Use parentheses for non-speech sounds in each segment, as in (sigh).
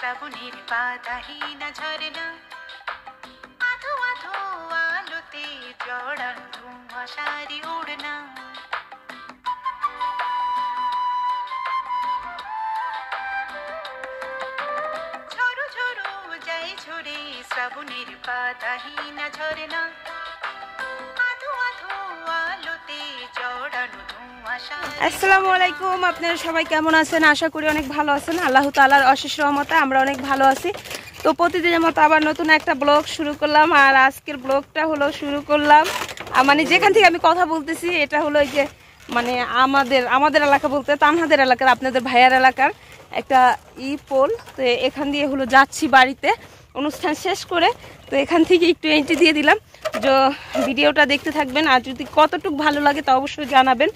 শ্রাবণের বাধাহীন ঝরনা। আধো আধো আলোতে জড়ানো ঝরো যায় ঝরে শ্রাবণের বাধাহীন ঝরনা। আসসালামু আলাইকুম, আপনারা সবাই কেমন আছেন? আশা করি অনেক ভালো আছেন। আল্লাহ তালার অশেষ রহমতে আমরা অনেক ভালো আছি। তো প্রতিদিনের মতো আবার নতুন একটা ব্লগ শুরু করলাম আর আজকের ব্লগটা হলো শুরু করলাম। মানে যেখান থেকে আমি কথা বলতেছি, এটা হলো যে মানে আমাদের আমাদের এলাকা বলতে তানহাদের এলাকার, আপনাদের ভাইয়ার এলাকার একটা ই পোল। তো এখান দিয়ে হলো যাচ্ছি বাড়িতে। অনুষ্ঠান শেষ করে তো এখান থেকে একটু এন্ট্রি দিয়ে দিলাম। যে ভিডিওটা দেখতে থাকবেন আর যদি কতটুকু ভালো লাগে তা অবশ্যই জানাবেন।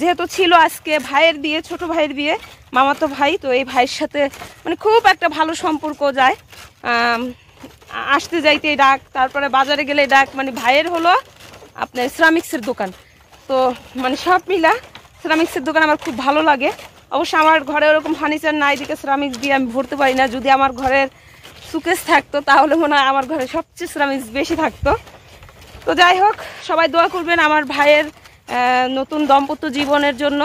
যেহেতু ছিল আজকে ভাইয়ের বিয়ে, ছোট ভাইয়ের বিয়ে, মামাতো ভাই, তো এই ভাইয়ের সাথে মানে খুব একটা ভালো সম্পর্ক যায়। আসতে যাইতে ডাক, তারপরে বাজারে গেলে ডাক মানে ভাইয়ের হলো আপনার সিরামিক্সের দোকান। তো মানে সব মিলা সিরামিক্সের দোকান আমার খুব ভালো লাগে। অবশ্য আমার ঘরে ওরকম ফার্নিচার নাই দিকে সিরামিক্স দিয়ে আমি ভরতে পারি না। যদি আমার ঘরের সুকেস থাকতো, তাহলে মনে হয় আমার ঘরে সবচেয়ে সিরামিক্স বেশি থাকতো। তো যাই হোক, সবাই দোয়া করবেন আমার ভাইয়ের নতুন দম্পত্য জীবনের জন্য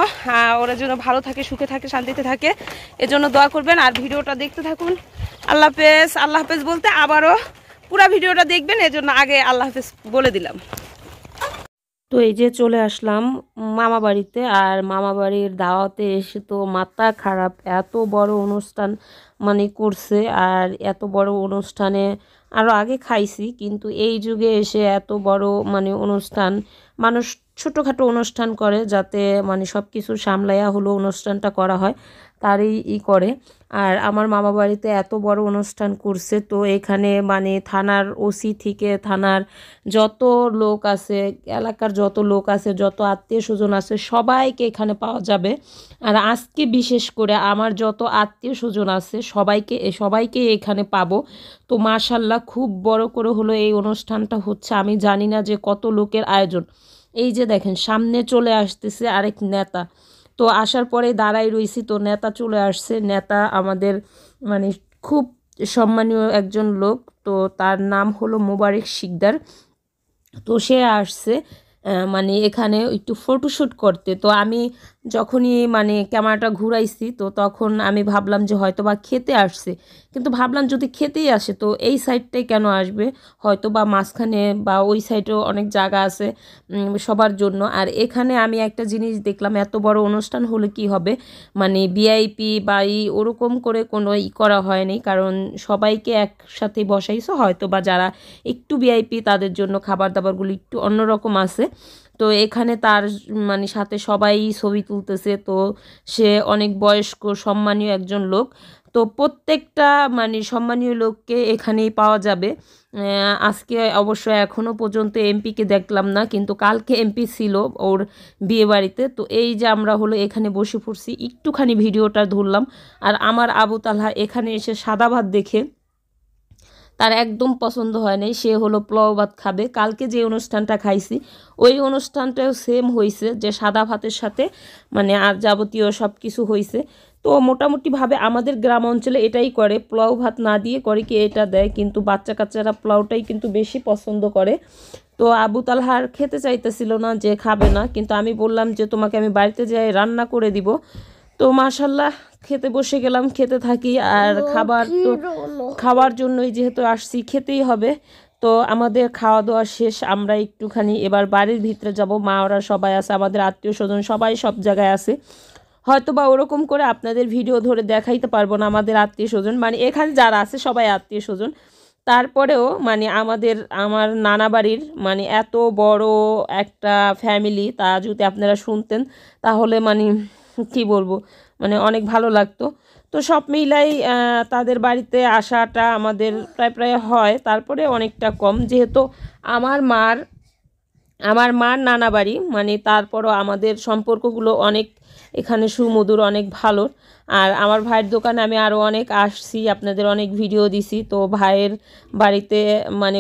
ওরা যেন ভালো থাকে, সুখে থাকে, শান্তিতে থাকে, এজন্য দোয়া করবেন। আর ভিডিওটা দেখতে থাকুন। আল্লাহ হাফেজ আল্লাহ হাফেজ বলতে আবারও পুরা ভিডিওটা দেখবেন, এজন্য আগে আল্লাহ হাফেজ বলে দিলাম। তো এই যে চলে আসলাম মামা বাড়িতে আর মামা বাড়ির দাওয়াতে এসে তো মাথা খারাপ, এত বড় অনুষ্ঠান মানে করছে আর এত বড় অনুষ্ঠানে আরও আগে খাইছি, কিন্তু এই যুগে এসে এত বড় মানে অনুষ্ঠান মানুষ ছোটোখাটো অনুষ্ঠান করে যাতে মানে সব কিছু সামলাইয়া হলো অনুষ্ঠানটা করা হয়, তারই ই করে। আর আমার মামা বাড়িতে এত বড় অনুষ্ঠান করছে, তো এখানে মানে থানার ওসি থেকে থানার যত লোক আছে, এলাকার যত লোক আছে, যত আত্মীয় স্বজন আছে, সবাইকে এখানে পাওয়া যাবে। আর আজকে বিশেষ করে আমার যত আত্মীয় স্বজন আছে, সবাইকে সবাইকে এখানে পাবো। তো মাশাল্লাহ, খুব বড় করে হলো এই অনুষ্ঠানটা হচ্ছে। আমি জানি না যে কত লোকের আয়োজন। এই যে দেখেন, সামনে চলে আসতেছে আরেক নেতা। তো আসার পরে দাঁড়াই রয়েছি তো নেতা চলে আসছে। নেতা আমাদের মানে খুব সম্মানীয় একজন লোক, তো তার নাম হলো মোবারক শিকদার। তো সে আসছে মানে এখানে একটু ফটোশ্যুট করতে। তো আমি যখনই মানে ক্যামেরাটা ঘুরাইছি, তো তখন আমি ভাবলাম যে হয়তো বা খেতে আসছে। কিন্তু ভাবলাম যদি খেতেই আসে, তো এই সাইডটাই কেন আসবে? হয়তো বা মাঝখানে বা ওই সাইডেও অনেক জায়গা আছে সবার জন্য। আর এখানে আমি একটা জিনিস দেখলাম, এত বড় অনুষ্ঠান হলে কি হবে? মানে ভিআইপি বা ই ওরকম করে কোনো ই করা হয়নি, কারণ সবাইকে একসাথে বসাইছো। হয়তো বা যারা একটু ভিআইপি তাদের জন্য খাবার দাবারগুলো একটু অন্যরকম আছে। তো এখানে তার মানে সাথে সবাই ছবি তুলতেছে, তো সে অনেক বয়স্ক, সম্মানীয় একজন লোক। তো প্রত্যেকটা মানে সম্মানীয় লোককে এখানেই পাওয়া যাবে। আজকে অবশ্য এখনও পর্যন্ত এমপিকে দেখলাম না, কিন্তু কালকে এমপি ছিল ওর বিয়ে বাড়িতে তো এই যে আমরা হলো এখানে বসে পড়ছি, একটুখানি ভিডিওটা ধরলাম। আর আমার আবু তালহা এখানে এসে সাদা ভাত দেখে তার একদম পছন্দ হয় নাই। সে হলো পোলাও ভাত খাবে। কালকে যে অনুষ্ঠানটা খাইছি, ওই অনুষ্ঠানটাও সেম হয়েছে যে সাদা ভাতের সাথে মানে আর যাবতীয় সব কিছু হয়েছে তো মোটামুটিভাবে আমাদের গ্রাম অঞ্চলে এটাই করে, পোলাও ভাত না দিয়ে করে কি এটা দেয়, কিন্তু বাচ্চা কাচ্চারা পোলাওটাই কিন্তু বেশি পছন্দ করে। তো আবু তালহার খেতে চাইতেছিল না যে খাবে না, কিন্তু আমি বললাম যে তোমাকে আমি বাড়িতে যাই রান্না করে দিব। তো মাশাল্লাহ খেতে বসে গেলাম খেতে থাকি। আর খাবার তো খাওয়ার জন্যই যেহেতু আসছি খেতেই হবে। তো আমাদের খাওয়া দাওয়া শেষ আমরা একটুখানি এবার বাড়ির ভিতরে যাব। মা ওরা সবাই আছে আমাদের আত্মীয় স্বজন সবাই সব জায়গায় আছে। হয়তো বা ওরকম করে আপনাদের ভিডিও ধরে দেখাইতে পারব না আমাদের আত্মীয় স্বজন মানে এখানে যারা আছে সবাই আত্মীয় স্বজন তারপরেও মানে আমাদের আমার নানা বাড়ির মানে এত বড় একটা ফ্যামিলি তা যদি আপনারা শুনতেন তাহলে মানে (laughs) কি বলব? মানে অনেক ভালো লাগতো। তো সব মিলাই তাদের বাড়িতে আসাটা আমাদের প্রায় প্রায় হয়। তারপরে অনেকটা কম। যেহেতু আমার মার আমার মার নানা বাড়ি মানে তারপরও আমাদের সম্পর্কগুলো অনেক, এখানে সুমধুর, অনেক ভালো। আর আমার ভাইয়ের দোকানে আমি আরও অনেক আসছি, আপনাদের অনেক ভিডিও দিছি। তো ভাইয়ের বাড়িতে মানে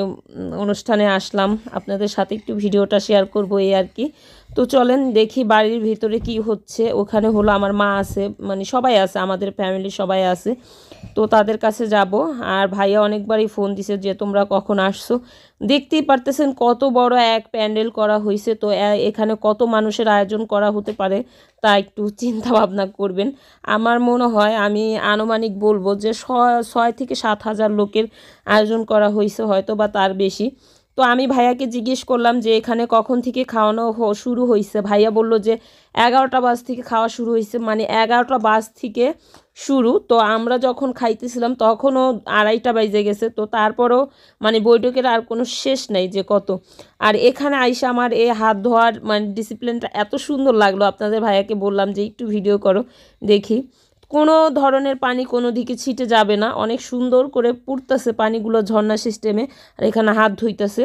অনুষ্ঠানে আসলাম। আপনাদের সাথে একটু ভিডিওটা শেয়ার করব এই আর কি। তো চলেন দেখি বাড়ির ভিতরে কি হচ্ছে। ওখানে হলো আমার মা আছে মানে সবাই আছে, আমাদের ফ্যামিলি সবাই আছে। তো তাদের কাছে যাব, আর ভাইয়া অনেকবারই ফোন দিছে যে, তোমরা কখন আসছো? দেখতেই পারতেছেন কত বড় এক প্যান্ডেল করা হয়েছে তো এখানে কত মানুষের আয়োজন করা হতে পারে তা একটু চিন্তা ভাবনা করবেন। আমার মনে হয়, আমি আনুমানিক বলব যে ছয় থেকে সাত হাজার লোকের আয়োজন করা হয়েছে হয়তো বা তার বেশি। তো আমি ভাইয়াকে জিজ্ঞেস করলাম যে এখানে কখন থেকে খাওয়ানো শুরু হয়েছে ভাইয়া বলল যে এগারোটা বাস থেকে খাওয়া শুরু হয়েছে মানে এগারোটা বাজ থেকে শুরু। তো আমরা যখন খাইতেছিলাম তখনও আড়াইটা বাজে গেছে। তো তারপরও মানে বৈঠকের আর কোনো শেষ নেই যে কত। আর এখানে আইসা আমার এই হাত ধোয়ার মানে ডিসিপ্লিনটা এত সুন্দর লাগল। আপনাদের ভাইয়াকে বললাম যে একটু ভিডিও করো, দেখি। কোনো ধরনের পানি কোনো দিকে ছিটে যাবে না। অনেক সুন্দর করে পুড়তেছে পানিগুলো ঝর্ণা সিস্টেমে, আর এখানে হাত ধুইতেছে।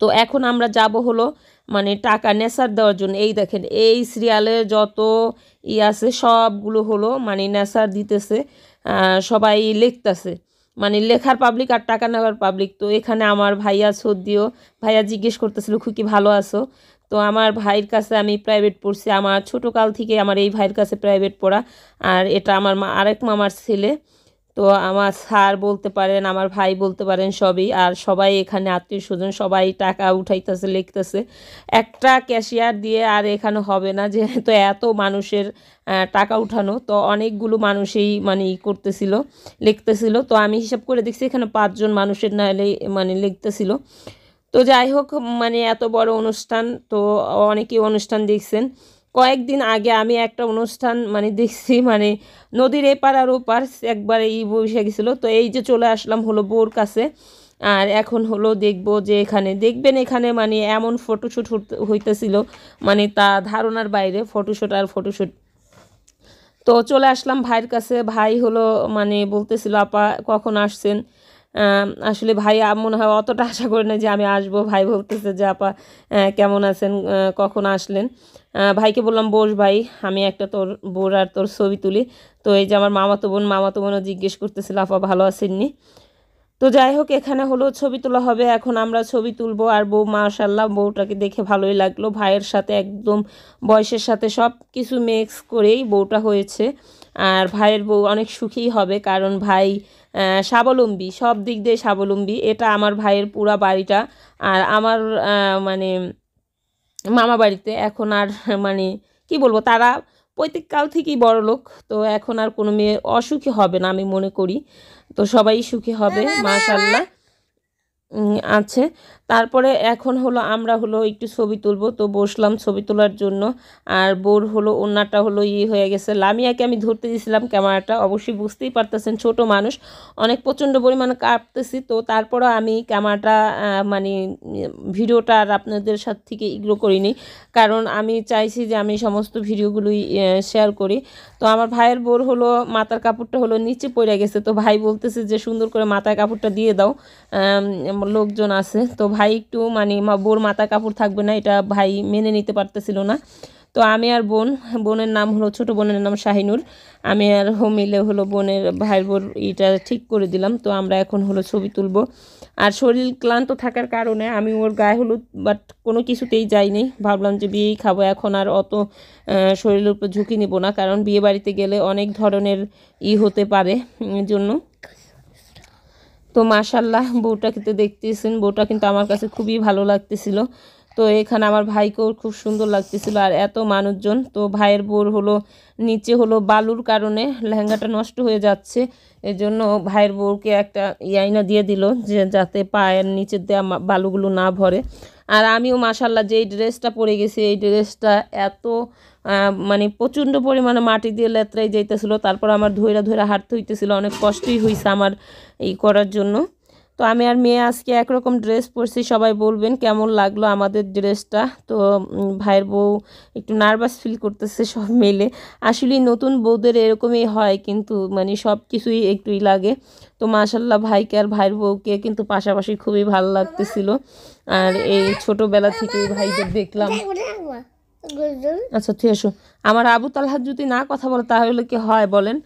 তো এখন আমরা যাব হলো মানে টাকা নেশার দেওয়ার জন্য। এই দেখেন, এই সিরিয়ালে যত ই আছে, সবগুলো হলো মানে নেশার দিতেছে সবাই লিখতেছে। মানে লেখার পাবলিক আর টাকা নেওয়ার পাবলিক তো এখানে আমার ভাইয়া সর্দিও ভাইয়া জিজ্ঞেস করতেছিল, খুকি ভালো আছো? তো আমার ভাইয়ের কাছে আমি প্রাইভেট পড়ছি। আমার ছোটো কাল থেকে আমার এই ভাইয়ের কাছে প্রাইভেট পড়া। আর এটা আমার মা, আরেক মামার ছেলে। তো আমার স্যার বলতে পারেন, আমার ভাই বলতে পারেন সবই। আর সবাই এখানে আত্মীয় স্বজন সবাই টাকা উঠাইতেছে, লিখতেছে। একটা ক্যাশিয়ার দিয়ে আর এখানে হবে না, যেহেতু এত মানুষের টাকা উঠানো, তো অনেকগুলো মানুষই মানে ই করতেছিল, লিখতেছিল। তো আমি হিসাব করে দেখছি এখানে পাঁচজন মানুষের নাহলে মানে লিখতেছিল। তো যাই হোক মানে এত বড় অনুষ্ঠান, তো অনেকেই অনুষ্ঠান দেখছেন। কয়েকদিন আগে আমি একটা অনুষ্ঠান মানে দেখছি মানে নদীর এপার আর ওপার একবারে ই বসে গেছিল। তো এই যে চলে আসলাম হলো বোর কাছে, আর এখন হলো দেখব যে এখানে, দেখবেন এখানে মানে এমন ফটোশ্যুট হইতেছিল মানে তা ধারণার বাইরে ফটোশ্যুট আর ফটোশ্যুট তো চলে আসলাম ভাইয়ের কাছে। ভাই হলো মানে বলতেছিল, আপা, কখন আসছেন? আসলে ভাই মনে হয় অতটা আশা করে না যে আমি আসব। ভাই বলতেছে যে, আপা কেমন আছেন? কখন আসলেন? ভাইকে বললাম, বোস ভাই, আমি একটা তোর বোর আর তোর ছবি তুলি। তো এই যে আমার মামাতো বোন, মামাতো বোনও জিজ্ঞেস করতেছিল, আপা, ভালো আছেননি? তো যাই হোক, এখানে হলো ছবি তোলা হবে। এখন আমরা ছবি তুলবো আর বউ মাশাল্লাহ বউটাকে দেখে ভালোই লাগল। ভাইয়ের সাথে একদম বয়সের সাথে সব কিছু মিক্স করেই বউটা হয়েছে। আর ভাইয়ের বউ অনেক সুখী হবে কারণ ভাই স্বাবলম্বী, সব দিক দিয়ে স্বাবলম্বী। এটা আমার ভাইয়ের পুরা বাড়িটা। আর আমার মানে মামা বাড়িতে এখন আর মানে কি বলব, তারা পৈতৃককাল থেকেই বড় লোক তো এখন আর কোনো মেয়ে অসুখী হবে না আমি মনে করি। তো সবাই সুখী হবে মাশাল্লাহ। আছে। তারপরে এখন হলো আমরা হলো একটু ছবি তুলবো। তো বসলাম ছবি তোলার জন্য। আর বোর হলো ওনাটা হলো ই হয়ে গেছে। লামিয়াকে আমি ধরতে দিয়েছিলাম ক্যামেরাটা। অবশ্যই বুঝতেই পারতেছেন ছোট মানুষ। অনেক প্রচণ্ড পরিমাণে কাঁপতেছি। তো তারপরেও আমি ক্যামেরাটা মানে ভিডিওটা আর আপনাদের সাথে থেকে ইগ্রো করিনি। কারণ আমি চাইছি যে আমি সমস্ত ভিডিওগুলোই শেয়ার করি। তো আমার ভাইয়ের বোর হলো মাথার কাপড়টা হলো নিচে পড়ে গেছে। তো ভাই বলতেছে যে সুন্দর করে মাথায় কাপড়টা দিয়ে দাও। লোকজন আছে। তো ভাই একটু মানে বোর মাথা কাপড় থাকবে না, এটা ভাই মেনে নিতে পারতেছিল না। তো আমি আর বোন, বোনের নাম হলো, ছোট বোনের নাম শাহিনুর। আমি আর হোমিলে হলো বোনের ভাইয়ের বোর এটা ঠিক করে দিলাম। তো আমরা এখন হলো ছবি তুলবো। আর শরীর ক্লান্ত থাকার কারণে আমি ওর গায়ে হলুদ বাট কোনো কিছুতেই যাইনি। ভাবলাম যে বিয়েই খাব। এখন আর অত শরীরের উপর ঝুঁকি নিব না, কারণ বিয়ে বাড়িতে গেলে অনেক ধরনের ই হতে পারে জন্য। তো মাশাল্লাহ বউটা কিন্তু দেখতেছেন। বউটা কিন্তু আমার কাছে খুবই ভালো লাগতেছিল। তো এখানে আমার ভাইকেও খুব সুন্দর লাগতেছিল আর এত মানুষজন। তো ভাইয়ের বোর হলো, নিচে হলো বালুর কারণে লেহেঙ্গাটা নষ্ট হয়ে যাচ্ছে। এজন্য ভাইয়ের বউকে একটা ইয়াইনা দিয়ে দিল যে যাতে পায়ের নিচের দেওয়া বালুগুলো না ভরে। আর আমিও মাশাল্লাহ যেই ড্রেসটা পরে গেছি, এই ড্রেসটা এত মানে প্রচণ্ড পরিমাণে মাটি দিয়ে লেত্রাই যাইতেছিল, তারপর আমার ধৈরা ধৈরা হাঁটতে হইতেছিল, অনেক কষ্টই হয়েছে আমার এই করার জন্য। তো আমি আর মেয়ে আজকে একরকম ড্রেস পরছি, সবাই বলবেন কেমন লাগল আমাদের ড্রেসটা। তো ভাইয়ের বউ একটু নার্ভাস ফিল করতেছে সব মিলে। আসলে নতুন বউদের এরকমই হয়, কিন্তু মানে সব কিছুই একটুই লাগে। তো মাশাল্লাহ ভাইকে আর ভাইয়ের বউকে কিন্তু পাশাপাশি খুবই ভালো লাগতেছিল। আর এই ছোটোবেলা থেকেই ভাইদের দেখলাম। আচ্ছা ঠিক আছে আমার আবু তালহাত যদি না কথা বলে তাহলে কি হয় বলেন?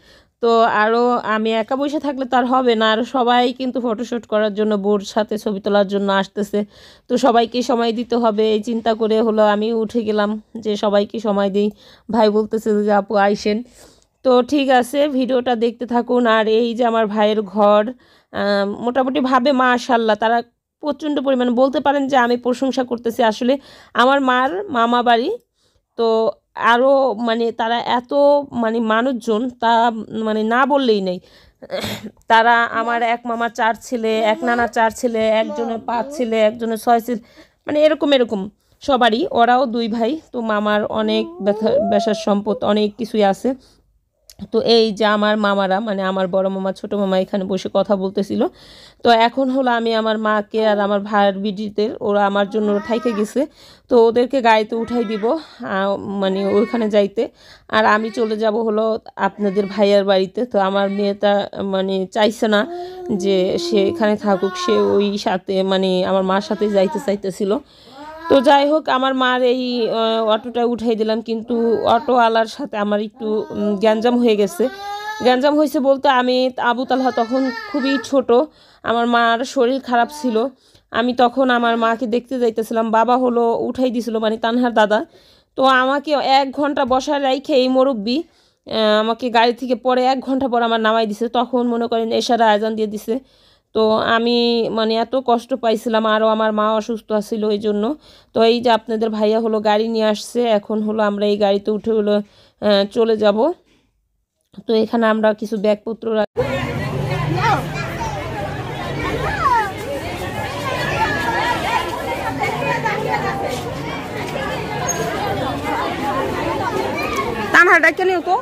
তো আরও আমি একা বসে থাকলে তার হবে না আর সবাই কিন্তু ফটোশ্যুট করার জন্য বোর সাথে ছবি তোলার জন্য আসতেছে। তো সবাইকে সময় দিতে হবে। এই চিন্তা করে হলো আমি উঠে গেলাম যে সবাইকে সময় দিই। ভাই বলতেছে যে আপু আইসেন। তো ঠিক আছে ভিডিওটা দেখতে থাকুন। আর এই যে আমার ভাইয়ের ঘর আহ, মোটামুটি ভাবে মাশাল্লাহ তারা প্রচণ্ড পরিমাণ। বলতে পারেন যে আমি প্রশংসা করতেছি। আসলে আমার মার মামা বাড়ি, তো আরও মানে তারা এত মানে মানুষজন তা মানে না বললেই নেই। তারা আমার এক মামা চার ছেলে, এক নানা চার ছেলে, একজনের পাঁচ ছেলে, একজনের ছয় ছেলে মানে এরকম এরকম সবারই। ওরাও দুই ভাই, তো মামার অনেক ব্যথা ব্যসার সম্পদ, অনেক কিছুই আছে। তো এই যে আমার মামারা মানে আমার বড় মামা, ছোট মামা এখানে বসে কথা বলতেছিল। তো এখন হলো আমি আমার মাকে আর আমার ভাইয়ের বিডিদের ওরা আমার জন্য থাইকে গেছে। তো ওদেরকে গাড়িতে উঠাই দিব মানে ওইখানে যাইতে। আর আমি চলে যাব হলো আপনাদের ভাইয়ার বাড়িতে। তো আমার মেয়েটা মানে চাইছে না যে সে এখানে থাকুক, সে ওই সাথে মানে আমার মার সাথে যাইতে চাইতেছিল। তো যাই হোক, আমার মার এই অটোটা উঠাই দিলাম, কিন্তু অটোওয়ালার সাথে আমার একটু গ্যাঞ্জাম হয়ে গেছে। গ্যাঞ্জাম হয়েছে বলতে আমি আবু তালহা তখন খুবই ছোট, আমার মার শরীর খারাপ ছিল। আমি তখন আমার মাকে দেখতে যাইতেছিলাম, বাবা হলো উঠাই দিছিল মানে তানহার দাদা। তো আমাকে এক ঘণ্টা বসায় রাইখে এই মুরব্বী আমাকে গাড়ি থেকে পরে এক ঘণ্টা পর আমার নামাই দিছে। তখন মনে করেন এশারা আয়োজন দিয়ে দিছে। তো আমি মানে এত কষ্ট পাইছিলাম আরও আমার মা অসুস্থ ছিল ওই জন্য তো এই যে আপনাদের ভাইয়া হলো গাড়ি নিয়ে আসছে, এখন হলো আমরা এই গাড়িতে উঠে হলো চলে যাব। তো এখানে আমরা কিছু ব্যাগপত্র রাখ- ডাকে নিও তো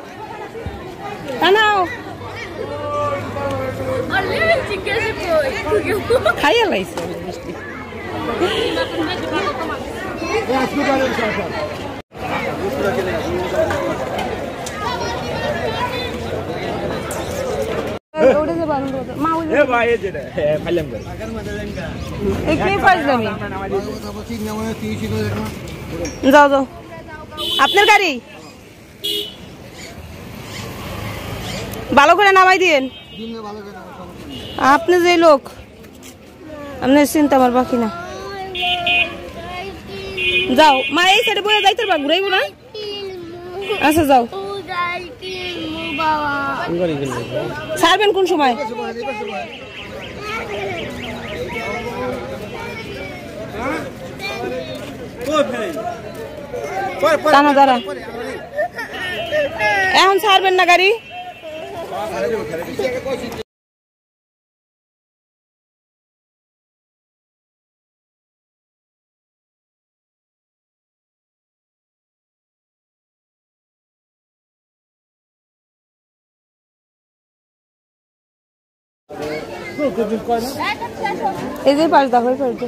তানাও খাইয়া লাইছে মিষ্টি দৌড়ে যাব আমি দৌড়ে- মা ওই এ ভাই এই যেটা হ্যাঁ ফাইলাম করে ফাইজলামি? যাও যাও। আপনার গাড়ি? ভালো করে নামাই দিন আপনি যে লোক, আপনার চিন্তা আমার বাকি না। যাও, মা, এই সাইডে বয়ে যাইতে পারবা ঘুরাইবো না? আচ্ছা যাও। ছাড়বেন কোন সময়? টানা দাঁড়া। এখন ছাড়বেন না গাড়ি? এই যে পাশ দা পারবে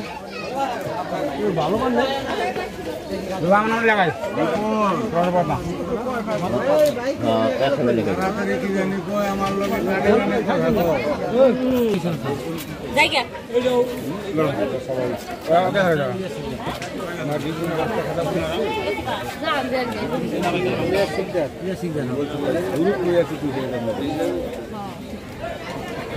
বাংলা লাগাই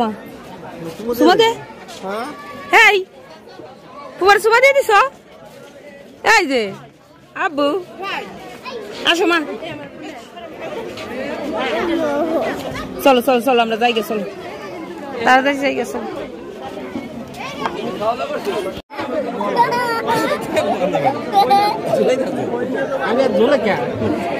মা সুমা দে এই তোমার সুমা দিয়ে দিছ? এই যে আব্বু। আসো মা। চলো চলো চলো আমরা যাই গে চলো। তাড়াতাড়ি যাই গে চলো। আমি ধরে কে? আমি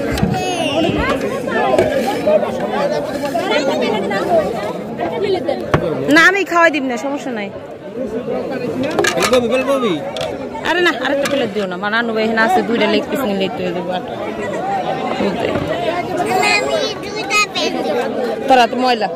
না আমি খাওয়াই দিব না সমস্যা নাই। আরে না আরেকটা প্লেট দিও না মানে আনু এখানে আছে দুইটা লেগ পিস নিলে একটু দেবো। তোরা তো ময়লা।